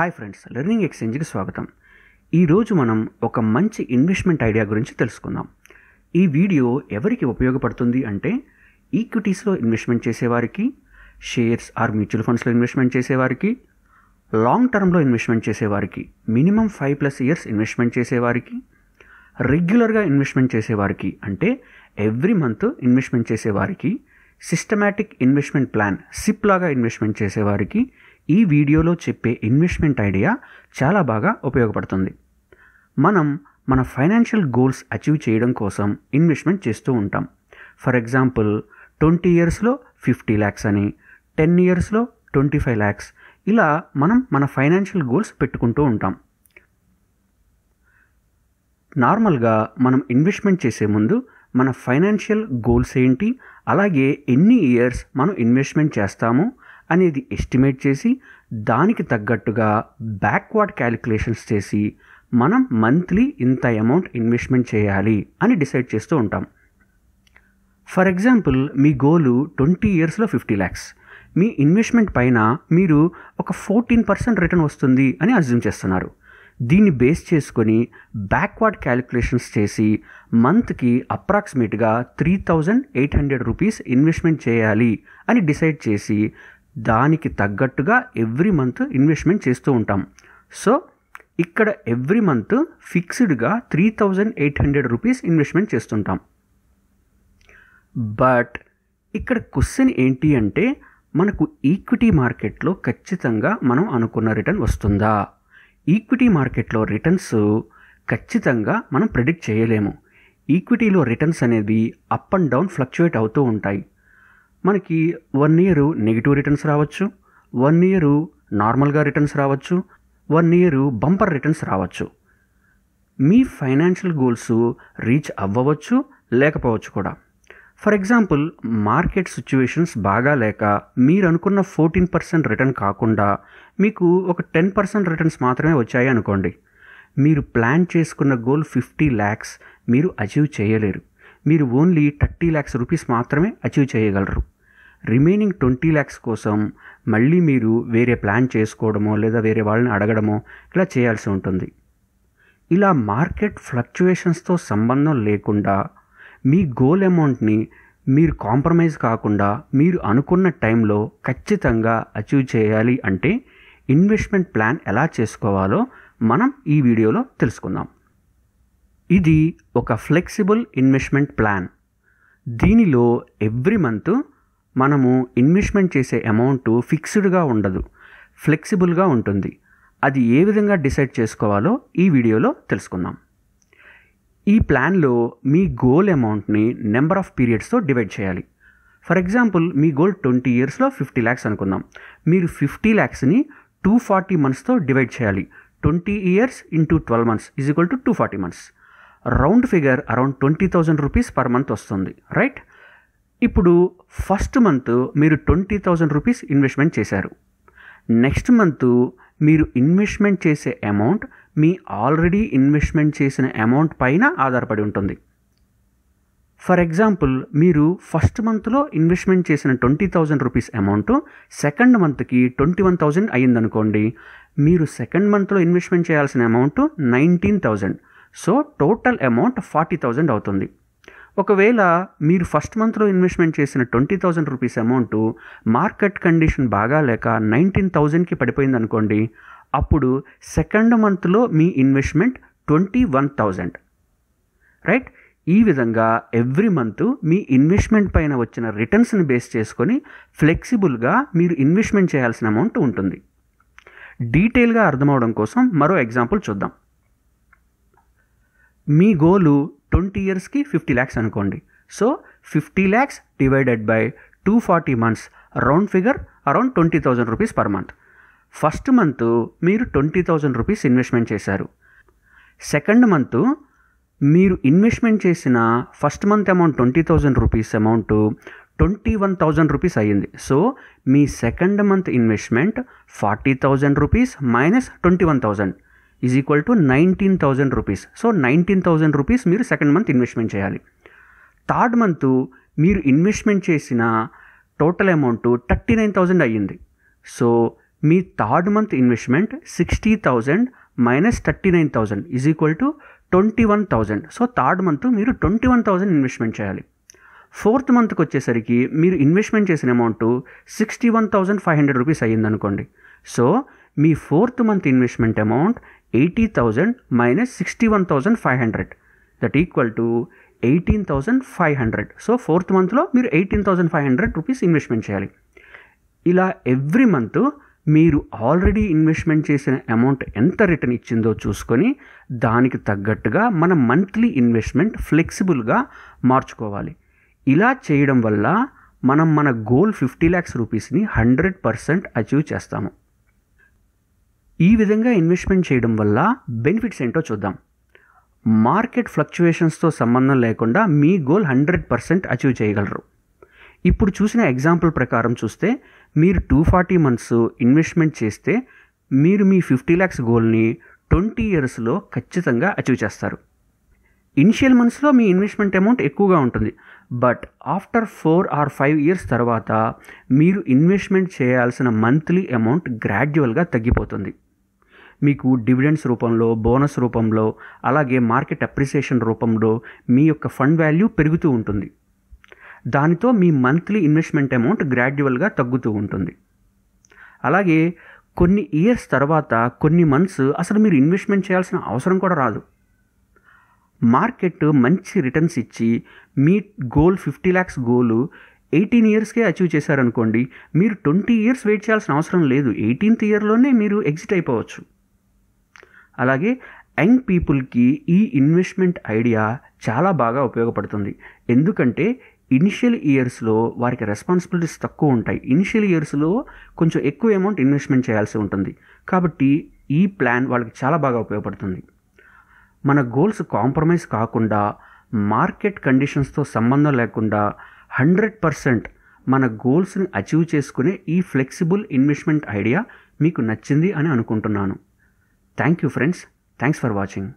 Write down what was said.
Hi friends learning ఎక్స్చేంజ్కి స్వాగతం. ఈరోజు మనం ఒక మంచి ఇన్వెస్ట్మెంట్ ఐడియా గురించి తెలుసుకుందాం. ఈ వీడియో ఎవరికి ఉపయోగపడుతుంది అంటే ఈక్విటీస్లో ఇన్వెస్ట్మెంట్ చేసేవారికి షేర్స్ ఆర్ మ్యూచువల్ ఫండ్స్లో ఇన్వెస్ట్మెంట్ చేసేవారికి లాంగ్ టర్మ్లో ఇన్వెస్ట్మెంట్ చేసేవారికి minimum five plus years investment చేసేవారికి రెగ్యులర్గా ఇన్వెస్ట్మెంట్ చేసేవారికి అంటే ఎవ్రీ మంత్ ఇన్వెస్ట్మెంట్ చేసేవారికి సిస్టమాటిక్ ఇన్వెస్ట్మెంట్ ప్లాన్ సిప్ లాగా ఇన్వెస్ట్మెంట్ చేసేవారికి ఈ వీడియోలో చెప్పే ఇన్వెస్ట్మెంట్ ఐడియా చాలా బాగా ఉపయోగపడుతుంది. మనం మన ఫైనాన్షియల్ గోల్స్ అచీవ్ చేయడం కోసం ఇన్వెస్ట్మెంట్ చేస్తూ ఉంటాం. ఫర్ ఎగ్జాంపుల్ ట్వంటీ ఇయర్స్లో ఫిఫ్టీ ల్యాక్స్ అని టెన్ ఇయర్స్లో ట్వంటీ ఫైవ్ ల్యాక్స్ ఇలా మనం మన ఫైనాన్షియల్ గోల్స్ పెట్టుకుంటూ ఉంటాం. నార్మల్గా మనం ఇన్వెస్ట్మెంట్ చేసే ముందు మన ఫైనాన్షియల్ గోల్స్ ఏంటి? అలాగే ఎన్ని ఇయర్స్ మనం ఇన్వెస్ట్మెంట్ చేస్తాము? అనేది ఎస్టిమేట్ చేసి దానికి తగ్గట్టుగా బ్యాక్వర్డ్ క్యాలిక్యులేషన్స్ చేసి మనం మంత్లీ ఇంత అమౌంట్ ఇన్వెస్ట్మెంట్ చేయాలి అని డిసైడ్ చేస్తూ ఉంటాం. ఫర్ ఎగ్జాంపుల్ మీ గోలు ట్వంటీ ఇయర్స్లో ఫిఫ్టీ ల్యాక్స్ మీ ఇన్వెస్ట్మెంట్ పైన మీరు ఒక ఫోర్టీన్ పర్సెంట్ రిటర్న్ వస్తుంది అని అజ్యూమ్ చేస్తున్నారు. దీన్ని బేస్ చేసుకొని బ్యాక్వర్డ్ క్యాలిక్యులేషన్స్ చేసి మంత్కి అప్రాక్సిమేట్గా three thousand eight hundred rupees investment చేయాలి అని డిసైడ్ చేసి దానికి తగ్గట్టుగా ఎవ్రీ మంత్ ఇన్వెస్ట్మెంట్ చేస్తూ ఉంటాం. సో ఇక్కడ every month ఫిక్స్డ్గా three thousand eight hundred rupees investment చేస్తుంటాం. బట్ ఇక్కడ క్వశ్చన్ ఏంటి అంటే మనకు ఈక్విటీ మార్కెట్లో ఖచ్చితంగా మనం అనుకున్న రిటర్న్ వస్తుందా? ఈక్విటీ మార్కెట్లో రిటర్న్స్ ఖచ్చితంగా మనం ప్రెడిక్ట్ చేయలేము. ఈక్విటీలో రిటర్న్స్ అనేవి అప్ అండ్ డౌన్ ఫ్లక్చువేట్ అవుతూ ఉంటాయి. మనకి వన్ ఇయర్ నెగిటివ్ రిటర్న్స్ రావచ్చు వన్ ఇయర్ నార్మల్గా రిటర్న్స్ రావచ్చు వన్ ఇయర్ బంపర్ రిటర్న్స్ రావచ్చు. మీ ఫైనాన్షియల్ గోల్స్ రీచ్ అవ్వవచ్చు లేకపోవచ్చు కూడా. ఫర్ ఎగ్జాంపుల్ మార్కెట్ సిచ్యువేషన్స్ బాగా లేక మీరు అనుకున్న ఫోర్టీన్ పర్సెంట్ రిటర్న్ కాకుండా మీకు ఒక టెన్ పర్సెంట్ రిటర్న్స్ మాత్రమే వచ్చాయి అనుకోండి. మీరు ప్లాన్ చేసుకున్న గోల్ ఫిఫ్టీ ల్యాక్స్ మీరు అచీవ్ చేయలేరు. మీరు ఓన్లీ థర్టీ ల్యాక్స్ రూపీస్ మాత్రమే అచీవ్ చేయగలరు. రిమైనింగ్ ట్వంటీ ల్యాక్స్ కోసం మళ్ళీ మీరు వేరే ప్లాన్ చేసుకోవడమో లేదా వేరే వాళ్ళని అడగడమో ఇలా చేయాల్సి ఉంటుంది. ఇలా మార్కెట్ ఫ్లక్చుయేషన్స్తో సంబంధం లేకుండా మీ గోల్ అమౌంట్ని మీరు కాంప్రమైజ్ కాకుండా మీరు అనుకున్న టైంలో ఖచ్చితంగా అచీవ్ చేయాలి అంటే ఇన్వెస్ట్మెంట్ ప్లాన్ ఎలా చేసుకోవాలో మనం ఈ వీడియోలో తెలుసుకుందాం. ఇది ఒక ఫ్లెక్సిబుల్ ఇన్వెస్ట్మెంట్ ప్లాన్. దీనిలో ఎవ్రీ మంత్ మనము ఇన్వెస్ట్మెంట్ చేసే అమౌంట్ ఫిక్స్డ్గా ఉండదు ఫ్లెక్సిబుల్గా ఉంటుంది. అది ఏ విధంగా డిసైడ్ చేసుకోవాలో ఈ వీడియోలో తెలుసుకుందాం. ఈ ప్లాన్లో మీ గోల్ అమౌంట్ని నెంబర్ ఆఫ్ పీరియడ్స్తో డివైడ్ చేయాలి. ఫర్ ఎగ్జాంపుల్ మీ గోల్ ట్వంటీ ఇయర్స్లో ఫిఫ్టీ ల్యాక్స్ అనుకుందాం. మీరు ఫిఫ్టీ ల్యాక్స్ని టూ ఫార్టీ మంత్స్తో డివైడ్ చేయాలి. Twenty years into twelve months is equal to two forty months. Round figure around twenty thousand rupees per month వస్తుంది రైట్? ఇప్పుడు ఫస్ట్ మంత్ మీరు ట్వంటీ థౌజండ్ రూపీస్ ఇన్వెస్ట్మెంట్ చేశారు. Next month మీరు investment చేసే amount మీ already investment చేసిన amount పైన ఆధారపడి ఉంటుంది. ఫర్ ఎగ్జాంపుల్ మీరు ఫస్ట్ మంత్లో ఇన్వెస్ట్మెంట్ చేసిన twenty thousand rupees amount second మంత్కి ట్వంటీ వన్ థౌజండ్ అయ్యిందనుకోండి. మీరు సెకండ్ మంత్లో ఇన్వెస్ట్మెంట్ చేయాల్సిన amount nineteen thousand so total amount forty thousand అవుతుంది. ఒకవేళ మీరు ఫస్ట్ మంత్లో ఇన్వెస్ట్మెంట్ చేసిన twenty thousand rupees amount market condition బాగా లేక నైన్టీన్ థౌజండ్కి పడిపోయింది అనుకోండి అప్పుడు సెకండ్ మంత్లో మీ investment twenty one thousand right? ఈ విధంగా ఎవ్రీ మంత్ మీ ఇన్వెస్ట్మెంట్ పైన వచ్చిన రిటర్న్స్ని బేస్ చేసుకొని ఫ్లెక్సిబుల్గా మీరు ఇన్వెస్ట్మెంట్ చేయాల్సిన అమౌంట్ ఉంటుంది. డీటెయిల్గా అర్థమవడం కోసం మరో ఎగ్జాంపుల్ చూద్దాం. మీ గోలు ట్వంటీ ఇయర్స్కి ఫిఫ్టీ ల్యాక్స్ అనుకోండి. So fifty lakhs divided by two forty months round figure around twenty thousand rupees per month. First month మీరు ట్వంటీ థౌజండ్ రూపీస్ ఇన్వెస్ట్మెంట్ చేశారు. సెకండ్ మంత్ మీరు ఇన్వెస్ట్మెంట్ చేసిన first month amount twenty thousand rupees amount twenty one thousand rupees అయ్యింది. So me second month investment forty thousand rupees minus twenty one thousand is equal to nineteen thousand rupees so nineteen thousand rupees మీరు second month investment చేయాలి. Third month మీరు investment చేసిన total amount thirty nine thousand అయ్యింది. So me third month investment sixty thousand minus thirty nine thousand is equal to twenty one thousand so third month మీరు twenty one thousand investment చేయాలి fourth మంత్కి వచ్చేసరికి మీరు investment చేసిన amount sixty one thousand five hundred rupees అయ్యిందనుకోండి. So me fourth month investment amount eighty thousand minus sixty one thousand five hundred. That equal to eighteen thousand five hundred. So fourth మంత్లో మీరు eighteen thousand five hundred rupees investment చేయాలి. ఇలా every month మీరు already investment చేసిన amount ఎంత return ఇచ్చిందో చూసుకొని దానికి తగ్గట్టుగా మన మంత్లీ ఇన్వెస్ట్మెంట్ ఫ్లెక్సిబుల్గా మార్చుకోవాలి. ఇలా చేయడం వల్ల మనం మన గోల్ ఫిఫ్టీ ల్యాక్స్ రూపీస్ని హండ్రెడ్ పర్సెంట్ అచీవ్ చేస్తాము. ఈ విధంగా ఇన్వెస్ట్మెంట్ చేయడం వల్ల బెనిఫిట్స్ ఏంటో చూద్దాం. మార్కెట్ ఫ్లక్చువేషన్స్తో సంబంధం లేకుండా మీ గోల్ హండ్రెడ్ పర్సెంట్ అచీవ్ చేయగలరు. ఇప్పుడు చూసిన ఎగ్జాంపుల్ ప్రకారం చూస్తే మీరు టూ ఫార్టీ మంత్స్ ఇన్వెస్ట్మెంట్ చేస్తే మీరు మీ ఫిఫ్టీ ల్యాక్స్ గోల్ని ట్వంటీ ఇయర్స్లో ఖచ్చితంగా అచీవ్ చేస్తారు. ఇనిషియల్ మంత్స్లో మీ ఇన్వెస్ట్మెంట్ అమౌంట్ ఎక్కువగా ఉంటుంది. But after four or five years తర్వాత మీరు ఇన్వెస్ట్మెంట్ చేయాల్సిన మంత్లీ అమౌంట్ గ్రాడ్యువల్గా తగ్గిపోతుంది. మీకు డివిడెండ్స్ రూపంలో బోనస్ రూపంలో అలాగే మార్కెట్ అప్రిసియేషన్ రూపంలో మీ యొక్క ఫండ్ వాల్యూ పెరుగుతూ ఉంటుంది. దానితో మీ మంత్లీ ఇన్వెస్ట్మెంట్ అమౌంట్ గ్రాడ్యువల్గా తగ్గుతూ ఉంటుంది. అలాగే కొన్ని ఇయర్స్ తర్వాత కొన్ని మంత్స్ అసలు మీరు ఇన్వెస్ట్మెంట్ చేయాల్సిన అవసరం కూడా రాదు. మార్కెట్ మంచి రిటర్న్స్ ఇచ్చి మీ goal fifty lakhs goal eighteen ఇయర్స్కే achieve చేశారనుకోండి మీరు ట్వంటీ ఇయర్స్ వెయిట్ చేయాల్సిన అవసరం లేదు. ఎయిటీన్త్ ఇయర్లోనే మీరు ఎగ్జిట్ అయిపోవచ్చు. అలాగే యంగ్ పీపుల్కి ఈ ఇన్వెస్ట్మెంట్ ఐడియా చాలా బాగా ఉపయోగపడుతుంది. ఎందుకంటే ఇనిషియల్ ఇయర్స్లో వారికి రెస్పాన్సిబిలిటీస్ తక్కువ ఉంటాయి. ఇనిషియల్ ఇయర్స్లో కొంచెం ఎక్కువ అమౌంట్ ఇన్వెస్ట్మెంట్ చేయాల్సి ఉంటుంది. కాబట్టి ఈ ప్లాన్ వాళ్ళకి చాలా బాగా ఉపయోగపడుతుంది. మన గోల్స్ కాంప్రమైజ్ కాకుండా మార్కెట్ కండిషన్స్తో సంబంధం లేకుండా హండ్రెడ్ పర్సెంట్ మన గోల్స్ని అచీవ్ చేసుకునే ఈ ఫ్లెక్సిబుల్ ఇన్వెస్ట్మెంట్ ఐడియా మీకు నచ్చింది అని అనుకుంటున్నాను. Thank you friends. Thanks for watching.